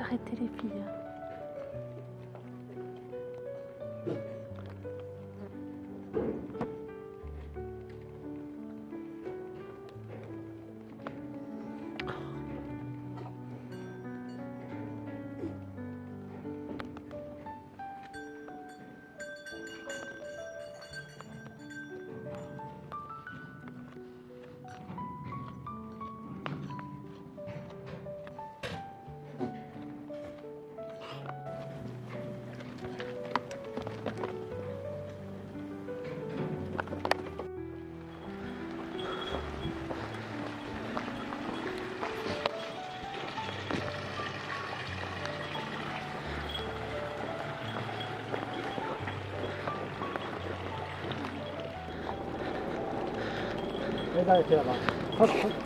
arrêter les filles. Hein. Je vais arrêter là-bas.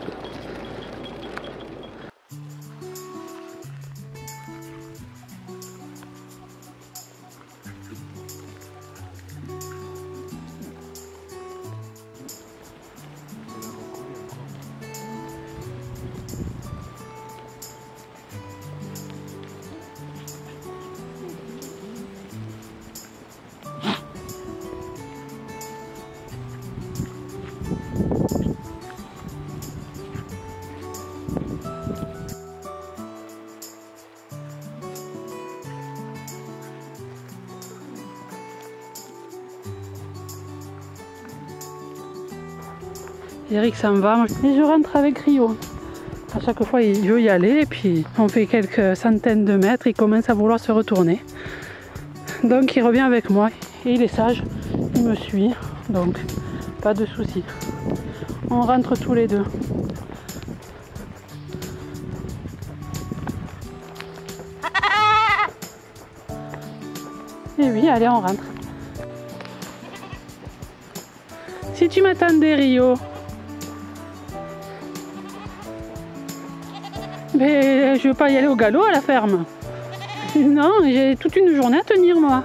Eric s'en va et je rentre avec Rio. À chaque fois, il veut y aller et puis on fait quelques centaines de mètres, il commence à vouloir se retourner. Donc il revient avec moi et il est sage, il me suit, donc pas de souci. On rentre tous les deux. Et oui, allez, on rentre. Si tu m'attendais, Rio, Mais je veux pas y aller au galop à la ferme. Non, j'ai toute une journée à tenir moi.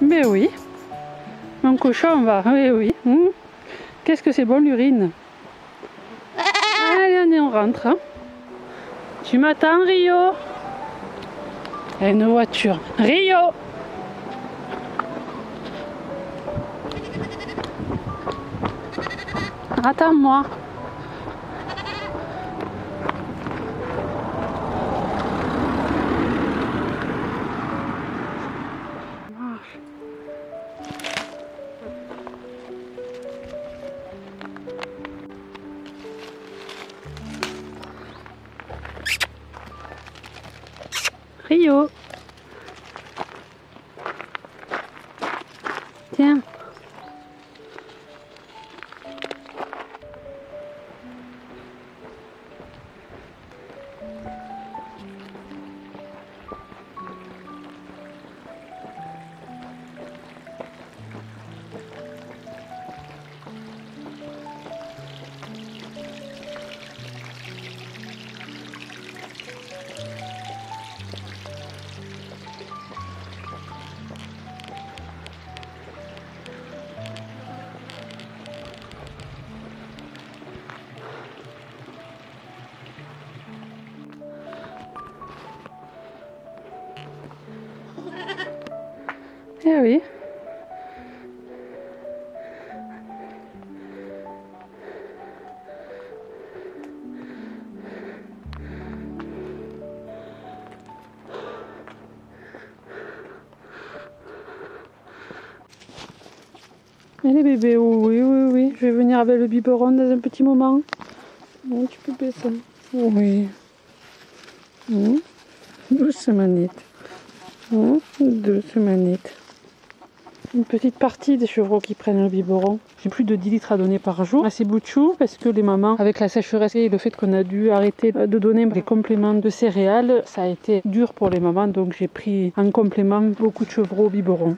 Mais oui. Mon cochon va, oui, oui. Hum. Qu'est-ce que c'est bon l'urine? Allez, on en rentre. hein. Tu m'attends, Rio? Une voiture. Rio Attends-moi. Et les bébés, oh oui, oui, oui. Je vais venir avec le biberon dans un petit moment. Oh, tu peux baisser. Oui. Mmh. Douce manette. Douce. Une petite partie des chevreaux qui prennent le biberon. J'ai plus de 10 litres à donner par jour à ces bouts de chou parce que les mamans, avec la sécheresse et le fait qu'on a dû arrêter de donner des compléments de céréales, ça a été dur pour les mamans. Donc j'ai pris en complément beaucoup de chevreaux au biberon.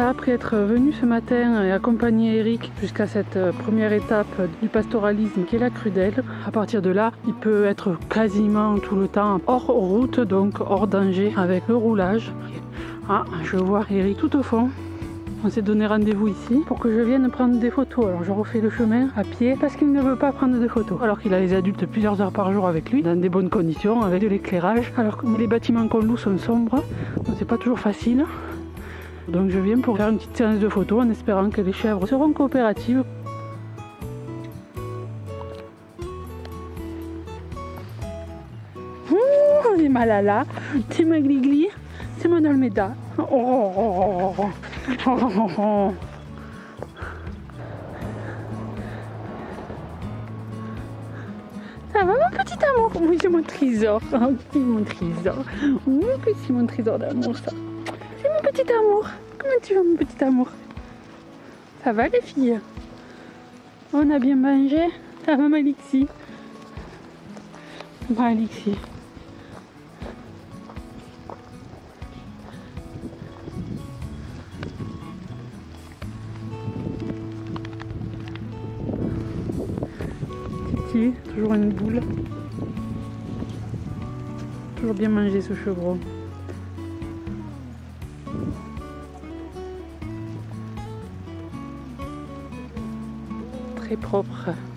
Après être venu ce matin et accompagner Eric jusqu'à cette euh, première étape du pastoralisme qui est la crudelle, à partir de là, il peut être quasiment tout le temps hors route, donc hors danger avec le roulage. Ah, je vois Eric tout au fond. On s'est donné rendez-vous ici pour que je vienne prendre des photos. Alors je refais le chemin à pied parce qu'il ne veut pas prendre de photos. Alors qu'il a les adultes plusieurs heures par jour avec lui, dans des bonnes conditions, avec de l'éclairage. Alors que les bâtiments qu'on loue sont sombres, donc c'est pas toujours facile. Donc je viens pour faire une petite séance de photos en espérant que les chèvres seront coopératives. Ouh, c'est Malala, c'est ma Gligli, c'est mon Almeda. Oh, oh, oh, oh, oh. Ça va mon petit amour? Oui, c'est mon trésor. C'est mon trésor. Oui, c'est mon trésor d'amour ça. Petit amour. Comment tu vas mon petit amour Ça va les filles? On a bien mangé Ça va Malixi? Malixi. Titi, toujours une boule. Toujours bien mangé ce chevreau. Propre.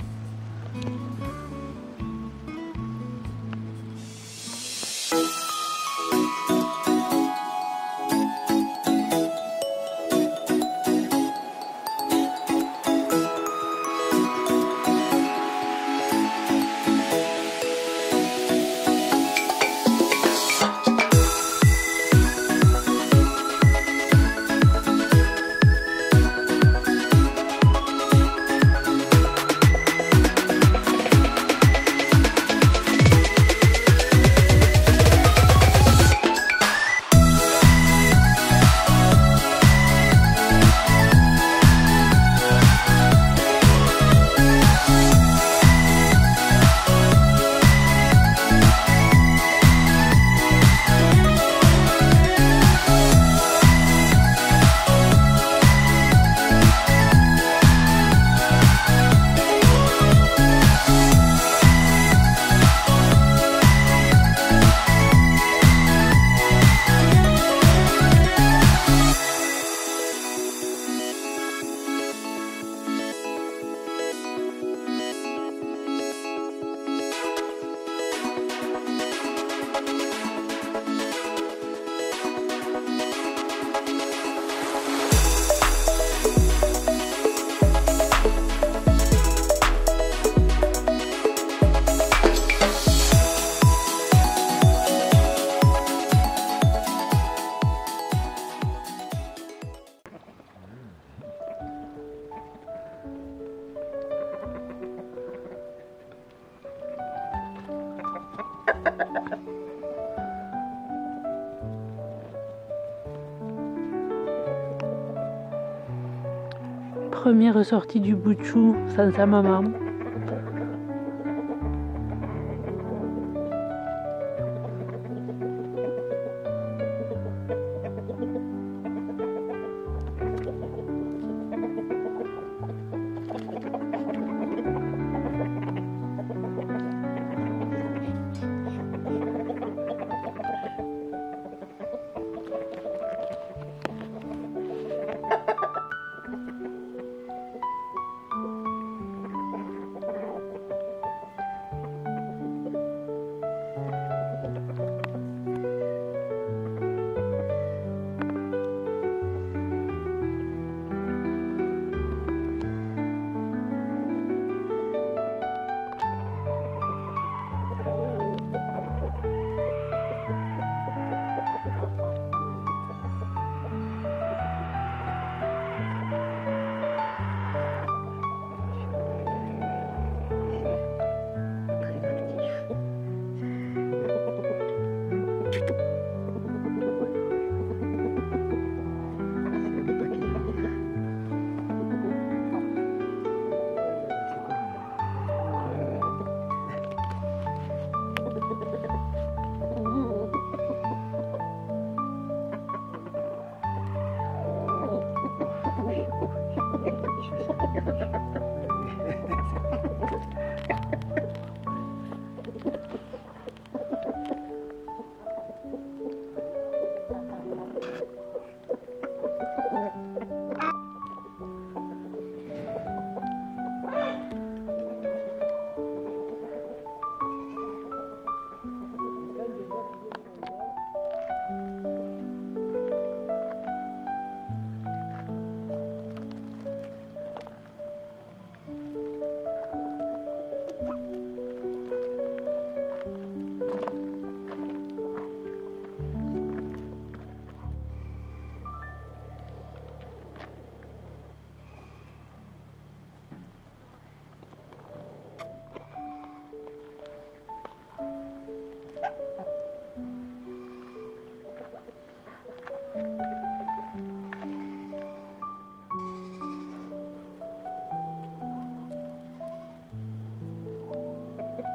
Première sortie du bout de chou sans sa maman.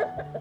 Ha ha ha.